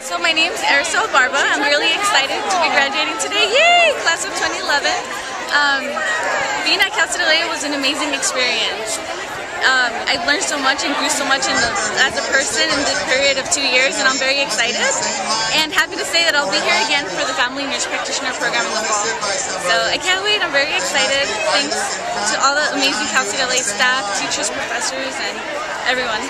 So my name is Araciel Barba. I'm really excited to be graduating today. Yay! Class of 2011. Um, being at Cal State LA was an amazing experience. Um, I learned so much and grew so much the, as a person in this period of two years, and I'm very excited and happy to say that I'll be here again for the Family Nurse Practitioner program in the fall. So I can't wait. I'm very excited. Thanks to all the amazing Cal State LA staff, teachers, professors, and everyone.